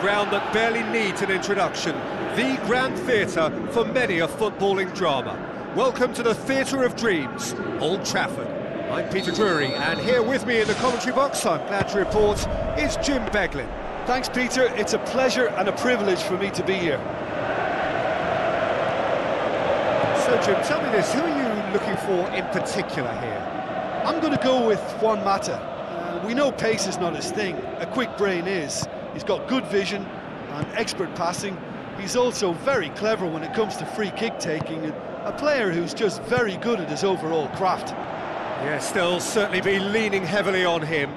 ground that barely needs an introduction, the Grand Theatre for many a footballing drama. Welcome to the Theatre of Dreams, Old Trafford. I'm Peter Drury, and here with me in the commentary box, I'm glad to report, is Jim Beglin. Thanks, Peter. It's a pleasure and a privilege for me to be here. So, Jim, tell me this, who are you looking for in particular here? I'm going to go with Juan Mata. Uh, we know pace is not his thing, a quick brain is. He's got good vision and expert passing. He's also very clever when it comes to free kick taking, and a player who's just very good at his overall craft. Yes, they'll certainly be leaning heavily on him.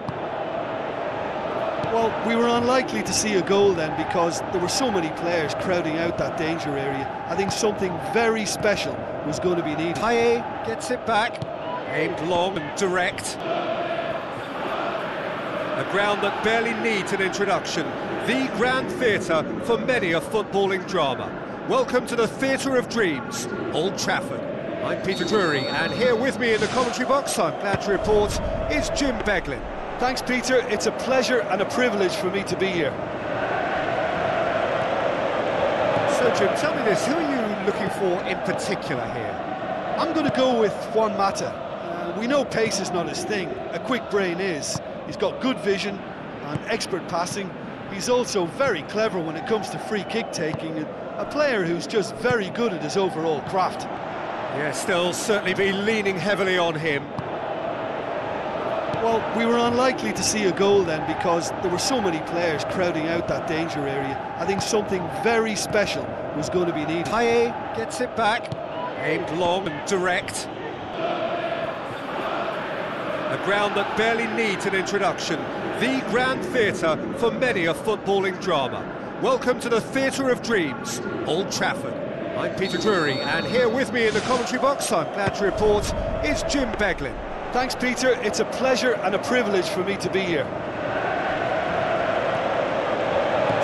Well, we were unlikely to see a goal then because there were so many players crowding out that danger area. I think something very special was going to be needed. Paye gets it back, aimed long and direct. A ground that barely needs an introduction. The Grand Theatre for many a footballing drama. Welcome to the Theatre of Dreams, Old Trafford. I'm Peter Drury, and here with me in the commentary box, I'm glad to report, is Jim Beglin. Thanks, Peter. It's a pleasure and a privilege for me to be here. So, Jim, tell me this, who are you looking for in particular here? I'm going to go with Juan Mata. Uh, we know pace is not his thing, a quick brain is. He's got good vision and expert passing. He's also very clever when it comes to free kick taking, and a player who's just very good at his overall craft. Yes, they'll certainly be leaning heavily on him. Well, we were unlikely to see a goal then because there were so many players crowding out that danger area. I think something very special was going to be needed. Paye gets it back, aimed long and direct. Ground that barely needs an introduction. The Grand Theatre for many a footballing drama. Welcome to the Theatre of Dreams, Old Trafford. I'm Peter Drury, and here with me in the commentary box, I'm glad to report, is Jim Beglin. Thanks, Peter. It's a pleasure and a privilege for me to be here.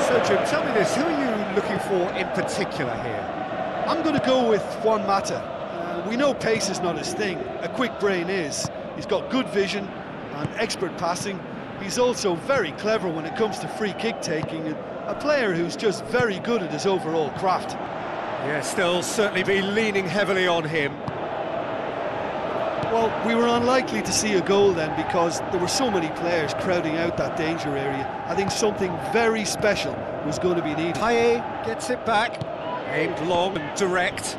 So, Jim, tell me this, who are you looking for in particular here? I'm going to go with Juan Mata. Uh, we know pace is not his thing, a quick brain is. He's got good vision and expert passing. He's also very clever when it comes to free kick taking, and a player who's just very good at his overall craft. Yes, they'll certainly be leaning heavily on him. Well, we were unlikely to see a goal then because there were so many players crowding out that danger area. I think something very special was going to be needed. Paye gets it back, aimed long and direct.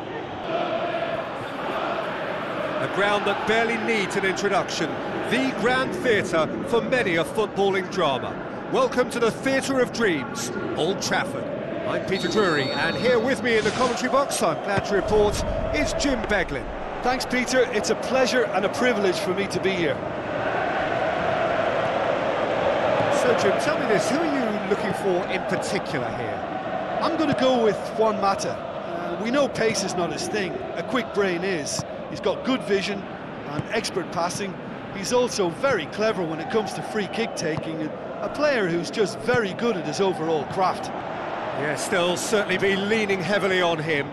Ground that barely needs an introduction. The Grand Theatre for many a footballing drama. Welcome to the Theatre of Dreams, Old Trafford. I'm Peter Drury, and here with me in the commentary box, I'm glad to report, is Jim Beglin. Thanks, Peter. It's a pleasure and a privilege for me to be here. So, Jim, tell me this, who are you looking for in particular here? I'm going to go with Juan Mata. Uh, we know pace is not his thing, a quick brain is. He's got good vision and expert passing. He's also very clever when it comes to free kick taking, and a player who's just very good at his overall craft. Yes, they'll certainly be leaning heavily on him.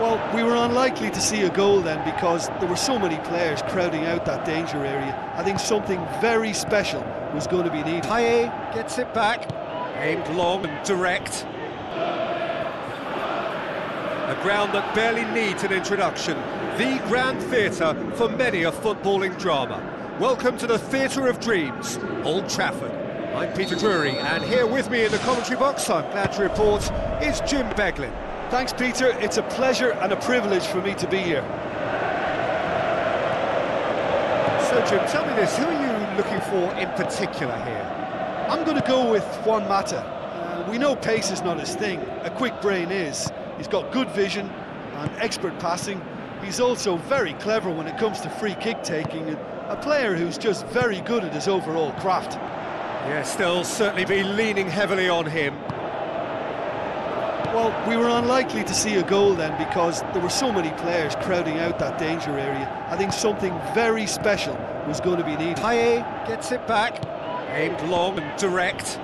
Well, we were unlikely to see a goal then because there were so many players crowding out that danger area. I think something very special was going to be needed. Paye gets it back, aimed long and direct. Ground that barely needs an introduction. The Grand Theatre for many a footballing drama. Welcome to the Theatre of Dreams, Old Trafford. I'm Peter Drury, and here with me in the commentary box, I'm glad to report, is Jim Beglin. Thanks, Peter. It's a pleasure and a privilege for me to be here. So, Jim, tell me this, who are you looking for in particular here? I'm going to go with Juan Mata. Uh, we know pace is not his thing, a quick brain is. He's got good vision and expert passing. He's also very clever when it comes to free kick taking, and a player who's just very good at his overall craft. Yes, they'll certainly be leaning heavily on him. Well, we were unlikely to see a goal then because there were so many players crowding out that danger area. I think something very special was going to be needed. Paye gets it back, aimed long and direct.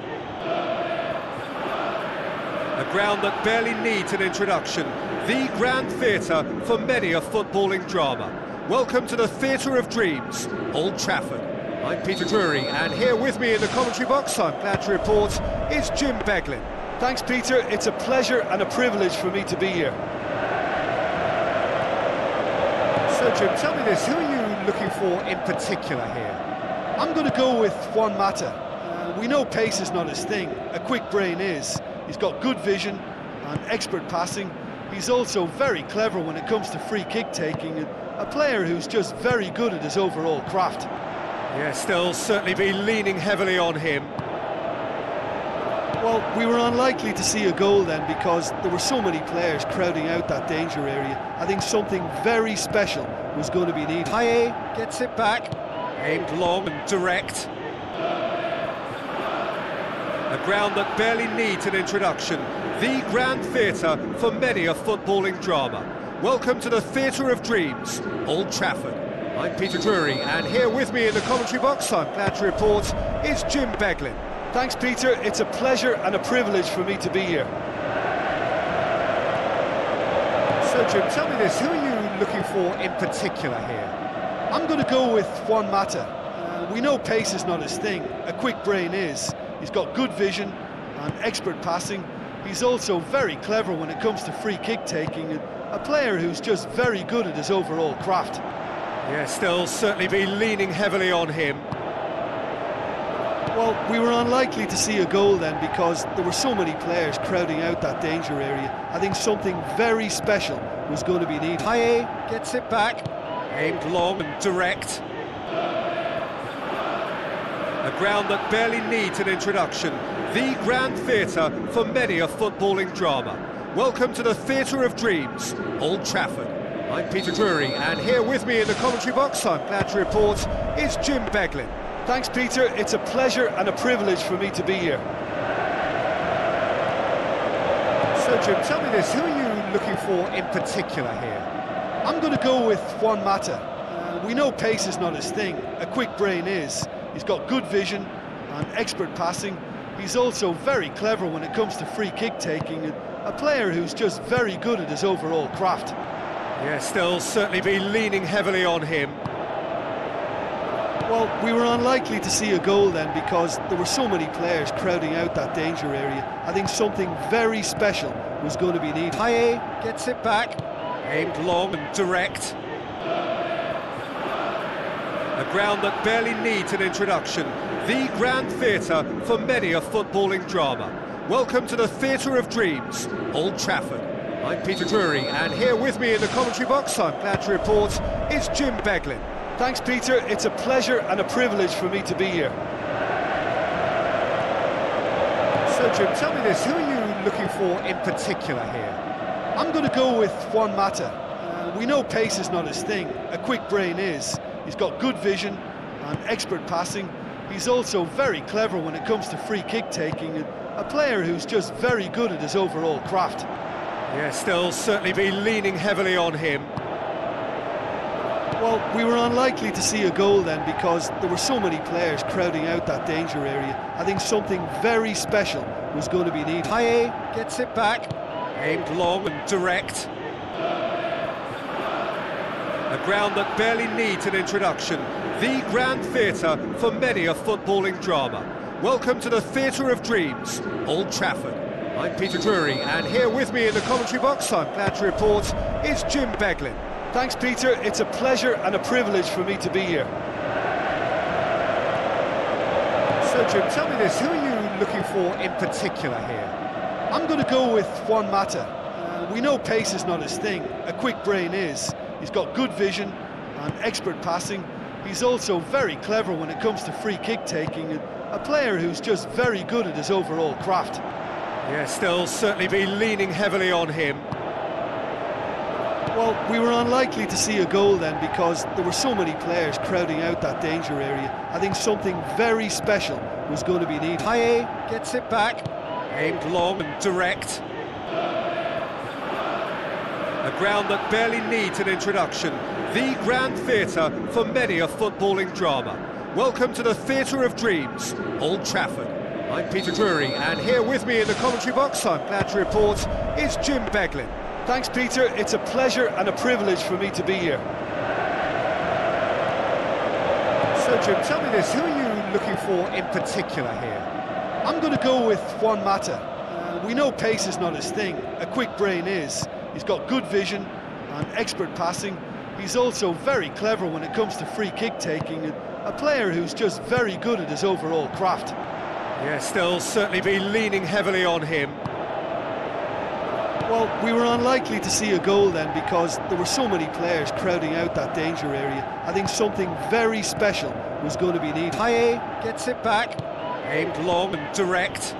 Ground that barely needs an introduction. The Grand Theatre for many a footballing drama. Welcome to the Theatre of Dreams, Old Trafford. I'm Peter Drury, and here with me in the commentary box, I'm glad to report, is Jim Beglin. Thanks, Peter. It's a pleasure and a privilege for me to be here. So, Jim, tell me this, who are you looking for in particular here? I'm going to go with Juan Mata. Uh, we know pace is not his thing, a quick brain is. He's got good vision and expert passing. He's also very clever when it comes to free kick taking, and a player who's just very good at his overall craft. Yes, they'll certainly be leaning heavily on him. Well, we were unlikely to see a goal then because there were so many players crowding out that danger area. I think something very special was going to be needed. Paye gets it back, aimed long and direct. A ground that barely needs an introduction. The Grand Theatre for many a footballing drama. Welcome to the Theatre of Dreams, Old Trafford. I'm Peter Drury, and here with me in the commentary box, I'm glad to report, is Jim Beglin. Thanks, Peter. It's a pleasure and a privilege for me to be here. So, Jim, tell me this, who are you looking for in particular here? I'm going to go with Juan Mata. Uh, we know pace is not his thing, a quick brain is. He's got good vision and expert passing. He's also very clever when it comes to free kick taking, and a player who's just very good at his overall craft. Yes, they'll certainly be leaning heavily on him. Well, we were unlikely to see a goal then because there were so many players crowding out that danger area. I think something very special was going to be needed. Paye gets it back, aimed long and direct. A ground that barely needs an introduction. The Grand Theatre for many a footballing drama. Welcome to the Theatre of Dreams, Old Trafford. I'm Peter Drury, and here with me in the commentary box, I'm glad to report, is Jim Beglin. Thanks, Peter. It's a pleasure and a privilege for me to be here. So, Jim, tell me this, who are you looking for in particular here? I'm going to go with Juan Mata. Uh, we know pace is not his thing, a quick brain is. He's got good vision and expert passing. He's also very clever when it comes to free kick taking, and a player who's just very good at his overall craft. Yes, they'll certainly be leaning heavily on him. Well, we were unlikely to see a goal then because there were so many players crowding out that danger area. I think something very special was going to be needed. Paye gets it back, aimed long and direct. Ground that barely needs an introduction. The Grand Theatre for many a footballing drama. Welcome to the Theatre of Dreams, Old Trafford. I'm Peter Drury, and here with me in the commentary box, I'm glad to report, is Jim Beglin. Thanks, Peter. It's a pleasure and a privilege for me to be here. So, Jim, tell me this, who are you looking for in particular here? I'm going to go with Juan Mata. Uh, we know pace is not his thing, a quick brain is. He's got good vision and expert passing. He's also very clever when it comes to free kick taking, and a player who's just very good at his overall craft. Yes, they'll certainly be leaning heavily on him. Well, we were unlikely to see a goal then because there were so many players crowding out that danger area. I think something very special was going to be needed. Paye gets it back, aimed long and direct. Ground that barely needs an introduction. The Grand Theatre for many a footballing drama. Welcome to the Theatre of Dreams, Old Trafford. I'm Peter Drury, and here with me in the commentary box, I'm glad to report, is Jim Beglin. Thanks, Peter. It's a pleasure and a privilege for me to be here. So, Jim, tell me this, who are you looking for in particular here? I'm going to go with Juan Mata. Uh, we know pace is not his thing, a quick brain is. He's got good vision and expert passing. He's also very clever when it comes to free kick taking, and a player who's just very good at his overall craft. Yes, they'll certainly be leaning heavily on him. Well, we were unlikely to see a goal then because there were so many players crowding out that danger area. I think something very special was going to be needed. Paye gets it back, aimed long and direct. A ground that barely needs an introduction. The Grand Theatre for many a footballing drama. Welcome to the Theatre of Dreams, Old Trafford. I'm Peter Drury, and here with me in the commentary box, I'm glad to report, is Jim Beglin. Thanks, Peter. It's a pleasure and a privilege for me to be here. So, Jim, tell me this, who are you looking for in particular here? I'm going to go with Juan Mata. Uh, we know pace is not his thing, a quick brain is. He's got good vision and expert passing. He's also very clever when it comes to free kick taking, and a player who's just very good at his overall craft. Yes, they'll certainly be leaning heavily on him. Well, we were unlikely to see a goal then because there were so many players crowding out that danger area. I think something very special was going to be needed. Paye gets it back, aimed long and direct.